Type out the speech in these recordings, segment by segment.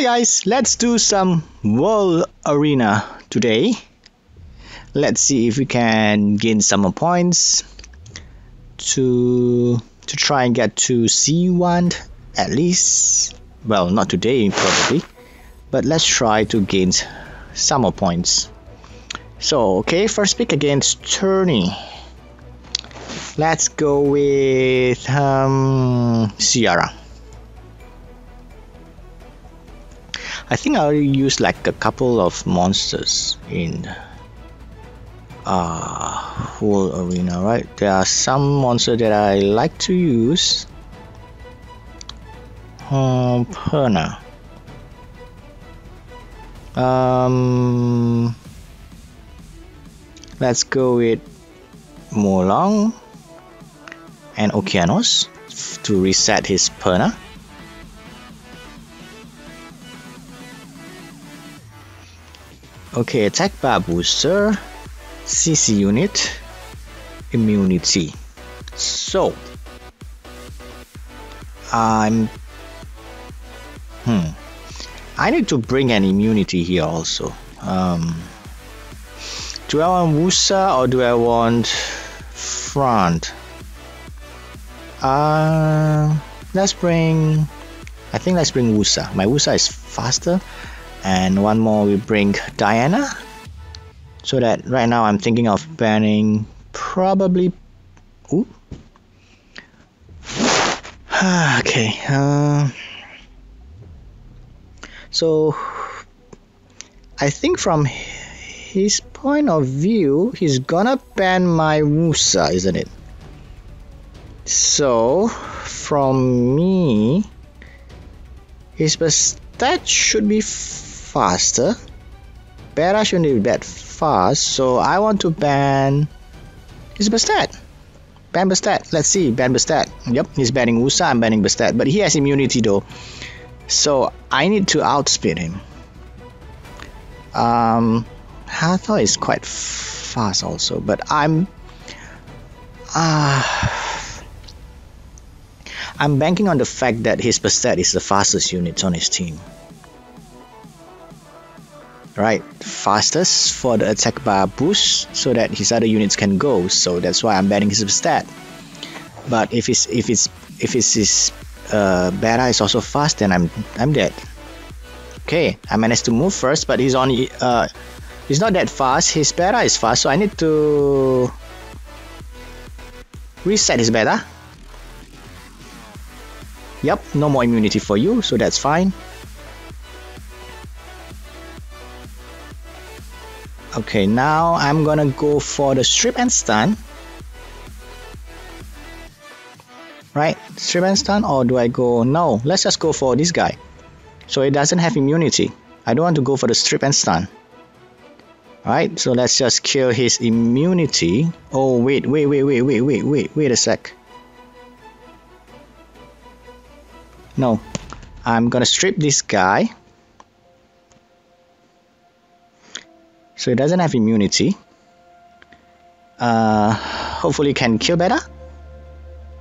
Hi guys, let's do some World Arena today. Let's see if we can gain some points to to try and get to C1 at least. Well, not today probably, but let's try to gain some more points. So, okay, first pick against Tourney. Let's go with um, Seara. I think I'll use like a couple of monsters in uh, whole arena, right? There are some monsters that I like to use. Um, Perna. Um, let's go with Molong and Okeanos to reset his Perna. Okay, attack bar booster, CC unit, immunity. So, I'm. Hmm. I need to bring an immunity here also. Um, do I want Wusa or do I want Front? Uh, let's bring. I think let's bring Wusa. My Wusa is faster and one more we bring Diana so that right now I'm thinking of banning probably Ooh. okay uh, so I think from his point of view he's gonna ban my Musa isn't it so from me his stat should be faster. Beta shouldn't be that fast, so I want to ban his Bastet. Ban Bastet. Let's see, ban Bastet. Yep, he's banning Usa, I'm banning Bastet, but he has immunity though. So I need to outspeed him. Um, Hathor is quite fast also, but I'm uh, I'm banking on the fact that his Bastet is the fastest unit on his team right fastest for the attack bar boost so that his other units can go. So that's why I'm banning his stat. But if it's if it's if it's his uh, beta is also fast then I'm I'm dead. Okay I managed to move first but he's on uh, he's not that fast. His beta is fast so I need to reset his beta yep no more immunity for you so that's fine Okay, now I'm gonna go for the strip and stun. Right, strip and stun or do I go? No, let's just go for this guy. So it doesn't have immunity. I don't want to go for the strip and stun. Alright, so let's just kill his immunity. Oh wait, wait, wait, wait, wait, wait, wait, wait a sec. No, I'm gonna strip this guy. So it doesn't have immunity. Uh, hopefully can kill better.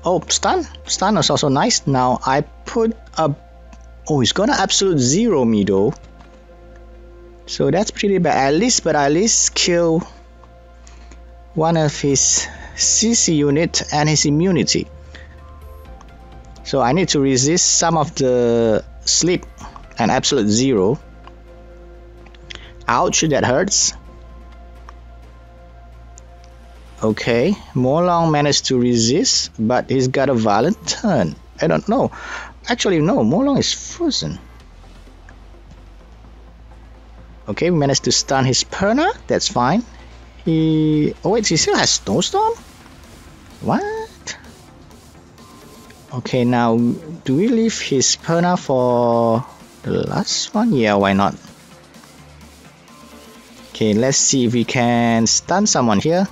Oh, stun. Stun is also nice. Now I put a... Oh, he's gonna absolute zero me though. So that's pretty bad. At least, but at least kill one of his CC unit and his immunity. So I need to resist some of the sleep and absolute zero. Ouch, that hurts. Okay, Molong managed to resist, but he's got a violent turn. I don't know. Actually, no, Molong is frozen. Okay, we managed to stun his Perna. That's fine. He... Oh wait, he still has Snowstorm? What? Okay, now, do we leave his Perna for the last one? Yeah, why not? Okay, let's see if we can stun someone here.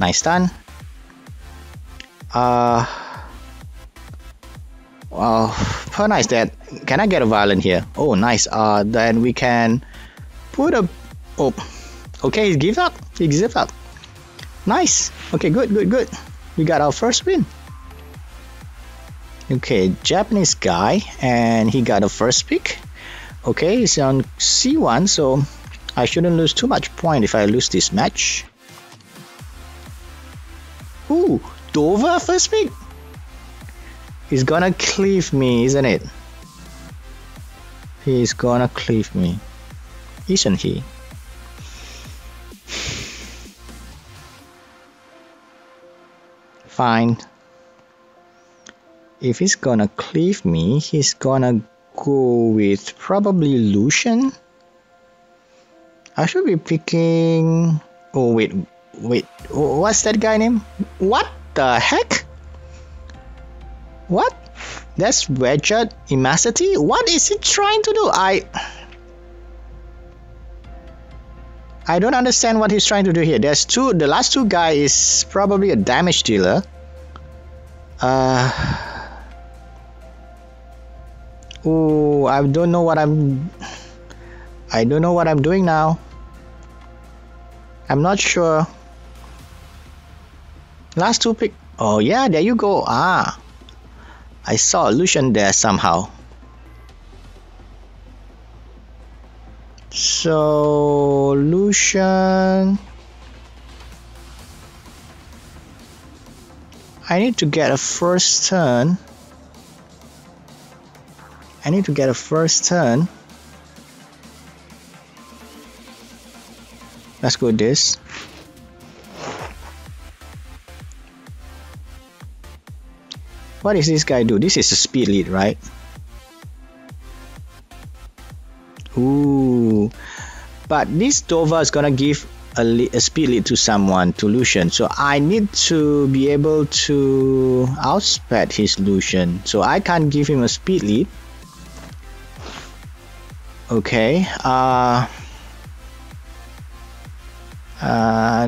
Nice stun. Uh, well, Perna nice that Can I get a violin here? Oh, nice. Uh, then we can put a... Oh, okay, he gives up. He gives up. Nice. Okay, good, good, good. We got our first win. Okay, Japanese guy, and he got a first pick. Okay, he's on C1, so I shouldn't lose too much point if I lose this match. Ooh, Dover first pick? He's gonna cleave me, isn't it? He's gonna cleave me, isn't he? Fine. If he's gonna cleave me, he's gonna go with probably Lushen. I should be picking. Oh wait, wait. What's that guy name? What the heck? What? That's Wedged Immacity? What is he trying to do? I... I don't understand what he's trying to do here. There's two... The last two guy is probably a damage dealer. Uh... Oh, I don't know what I'm... I don't know what I'm doing now. I'm not sure. Last two pick... Oh yeah, there you go. Ah. I saw a Lushen there somehow. So Lushen I need to get a first turn. I need to get a first turn. Let's go this. What does this guy do? This is a speed lead, right? Ooh. But this Dover is gonna give a, a, speed lead to someone, to Lushen. So I need to be able to outspeed his Lushen. So I can't give him a speed lead. Okay. Uh,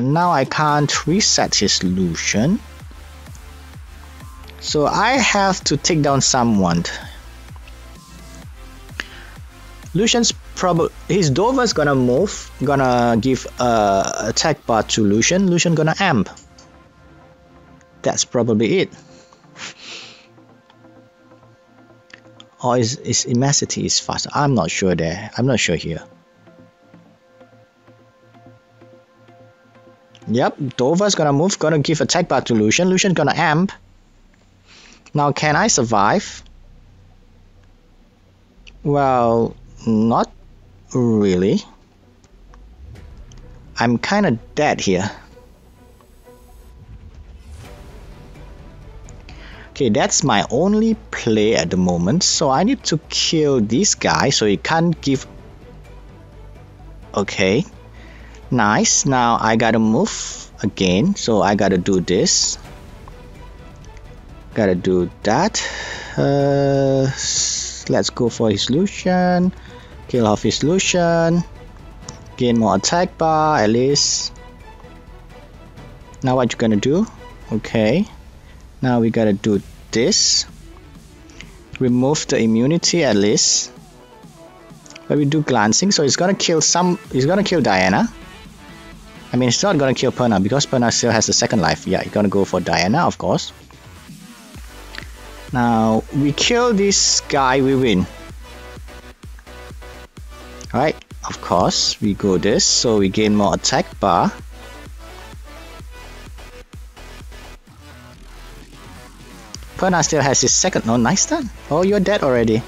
uh, now I can't reset his Lushen. So I have to take down someone. Lushen's probably his Dover's gonna move, gonna give a attack bar to Lushen. Lushen gonna amp. That's probably it. Or is, is Immacity is faster? I'm not sure there. I'm not sure here. Yep, Dover's gonna move, gonna give attack back to Lushen. Lushen gonna amp. Now, can I survive? Well, not really. I'm kind of dead here. Okay, that's my only play at the moment, so I need to kill this guy so he can't give... Okay, nice. Now I gotta move again, so I gotta do this. Gotta do that. Uh, let's go for his Lushen kill off his Lushen gain more attack bar at least. Now what you gonna do? Okay. Now we gotta do this. Remove the immunity at least. But we do glancing so it's gonna kill some he's gonna kill Diana I mean it's not gonna kill Perna because Perna still has the second life yeah you're gonna go for Diana of course now, we kill this guy, we win. Right, of course, we go this, so we gain more attack bar. Perna still has his second, no, nice done. Oh, you're dead already.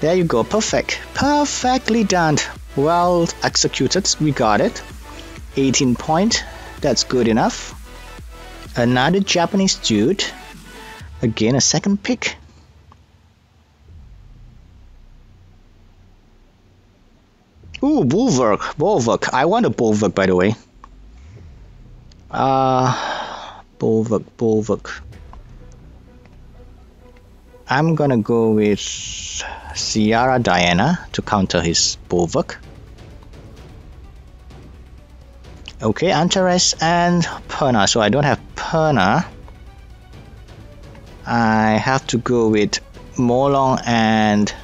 There you go, perfect. Perfectly done. Well executed, we got it. 18 point, that's good enough. Another Japanese dude. Again, a second pick. Ooh, Bulwark. Bulwark. I want a Bulwark, by the way. Uh, Bulwark, Bulwark. I'm gonna go with Seara Diana to counter his Bulwark. Okay, Antares and Perna. So I don't have Perna. I have to go with Molong and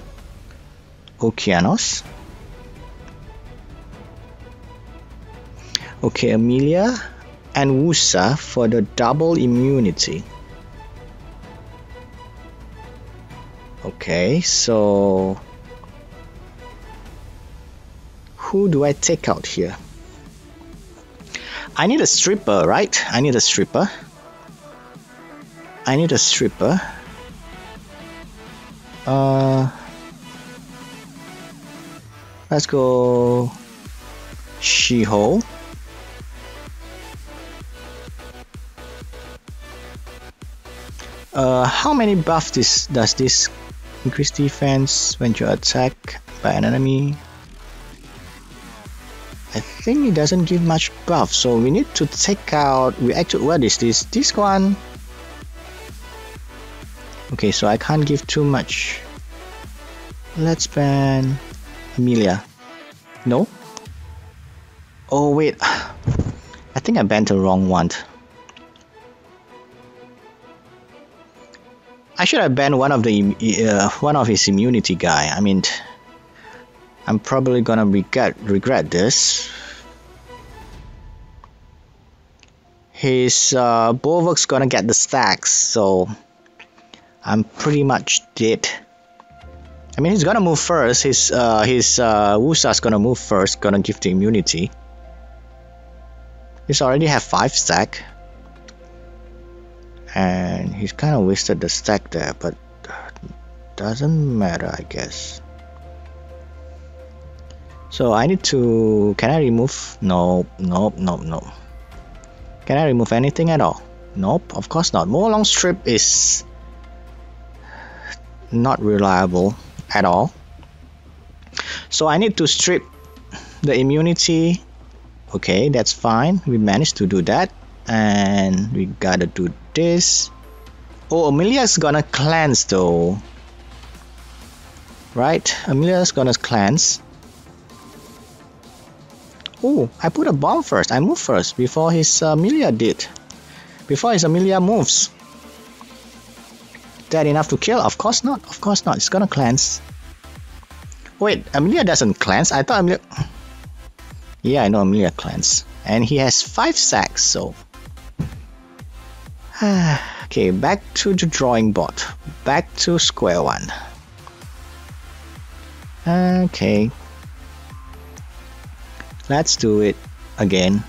Okeanos. Okay, Amelia and Wusa for the double immunity. Okay, so who do I take out here? I need a stripper, right? I need a stripper. I need a stripper. Uh, let's go Shiho. Uh, how many buff this does this increase defense when you attack by an enemy? I think it doesn't give much buff, so we need to take out. We actually what is this? This one. Okay, so I can't give too much. Let's ban Emilia. No. Oh wait, I think I banned the wrong one. I should have banned one of the uh, one of his immunity guy. I mean, I'm probably gonna regret regret this. His uh, Bulwark's gonna get the stacks, so I'm pretty much dead. I mean, he's gonna move first. His uh, his uh, Wusa's gonna move first, gonna give the immunity. He's already have five stack and he's kind of wasted the stack there but doesn't matter I guess so I need to can I remove no nope nope nope. Can I remove anything at all? Nope of course not. Molong strip is not reliable at all. So I need to strip the immunity. Okay that's fine. We managed to do that. And we gotta do this. Oh Amelia's gonna cleanse though. Right? Amelia's gonna cleanse oh I put a bomb first. I move first before his uh, Amelia did. Before his Amelia moves. That enough to kill? Of course not. Of course not. It's gonna cleanse. Wait Amelia doesn't cleanse? I thought Amelia yeah I know Amelia cleanse. And he has five sacks so. Okay, back to the drawing board. Back to square one. Okay. Let's do it again.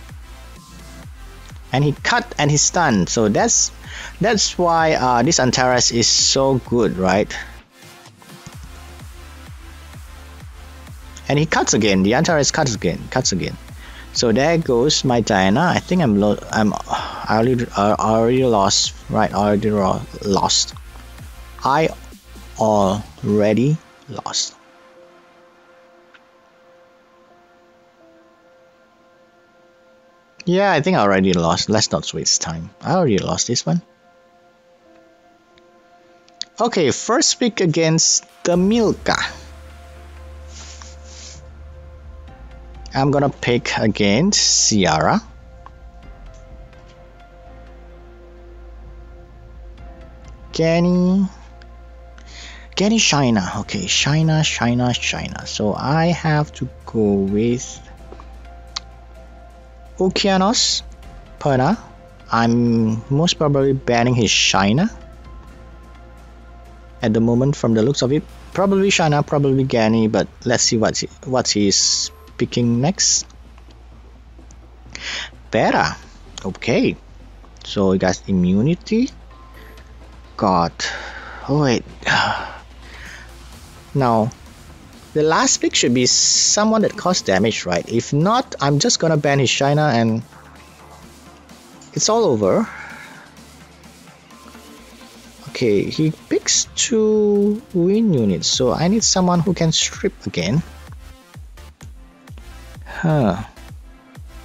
And he cut and he stunned. So that's that's why uh, this Antares is so good, right? And he cuts again. The Antares cuts again. Cuts again. So there goes my Diana. I think I'm lo I'm already uh, already lost. Right, already lost. I already lost. Yeah, I think I already lost. Let's not waste time. I already lost this one. Okay, first pick against the Milka. I'm gonna pick against Seara. Kenny. Kenny Shina. Okay, Shina, Shina, Shina. So I have to go with Okeanos Perna. I'm most probably banning his Shina at the moment from the looks of it. Probably Shina, probably Gani, but let's see what's he, what he's picking next. Better. Okay. So we got immunity god oh wait now the last pick should be someone that causes damage right if not I'm just gonna ban his Shina and it's all over okay he picks two win units so I need someone who can strip again huh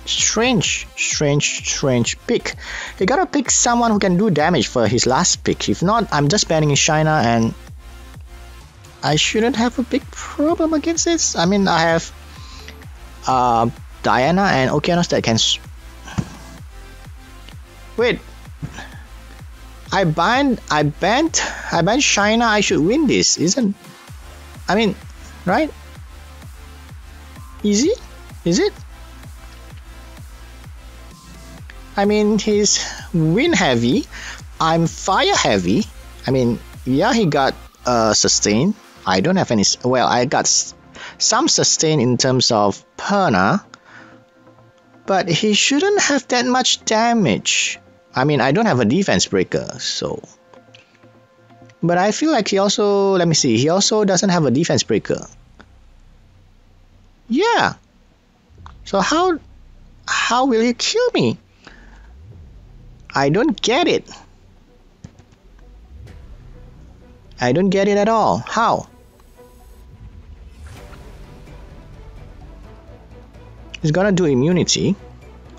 strange, strange, strange pick. You gotta pick someone who can do damage for his last pick. If not, I'm just banning his Shina and I shouldn't have a big problem against this. I mean, I have uh, Diana and Okeanos that can. Wait. I bind, I banned, I banned Shina. I should win this, isn't? I mean, right? Easy? Is it? I mean, he's wind heavy. I'm fire heavy. I mean, yeah, he got uh, sustain. I don't have any. Well, I got some sustain in terms of Perna, but he shouldn't have that much damage. I mean, I don't have a defense breaker, so. But I feel like he also, let me see, he also doesn't have a defense breaker. Yeah. So how, how will he kill me? I don't get it. I don't get it at all. How? He's gonna do immunity.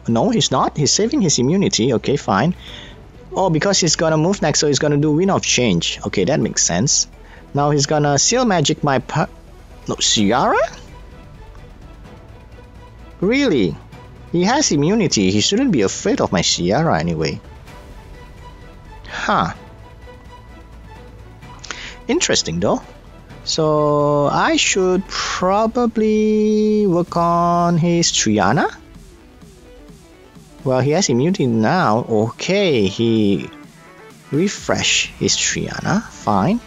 No, he's not. He's saving his immunity. Okay, fine. Oh, because he's gonna move next, so he's gonna do Wind of Change. Okay, that makes sense. Now he's gonna Seal Magic my. No, Seara? Really? He has immunity. He shouldn't be afraid of my Seara anyway. Huh. Interesting though. So I should probably work on his Triana. Well, he has immunity now. Okay, he refresh his Triana. Fine.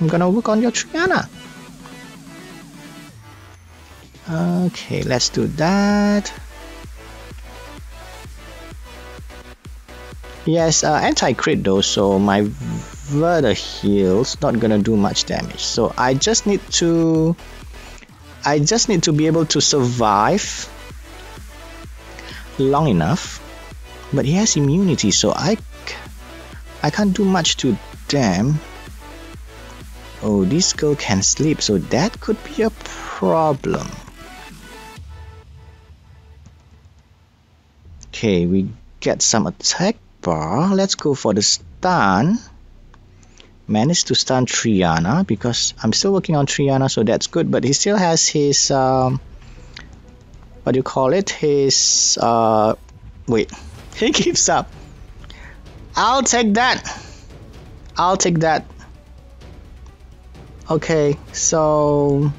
I'm gonna work on your Triana. Okay, let's do that. Yes, uh, anti-crit though, so my Verdehile's not gonna do much damage. So I just need to... I just need to be able to survive long enough. But he has immunity, so I, I can't do much to them. Oh, this girl can sleep, so that could be a problem. Okay, we get some attack bar. Let's go for the stun. Managed to stun Triana because I'm still working on Triana, so that's good. But he still has his um, what do you call it? His uh, wait, he gives up. I'll take that. I'll take that. Okay, so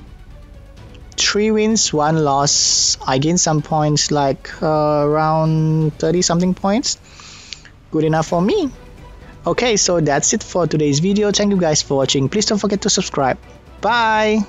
three wins, one loss. I gained some points, like uh, around 30 something points good enough for me. Okay, so that's it for today's video. Thank you guys for watching. Please don't forget to subscribe. Bye!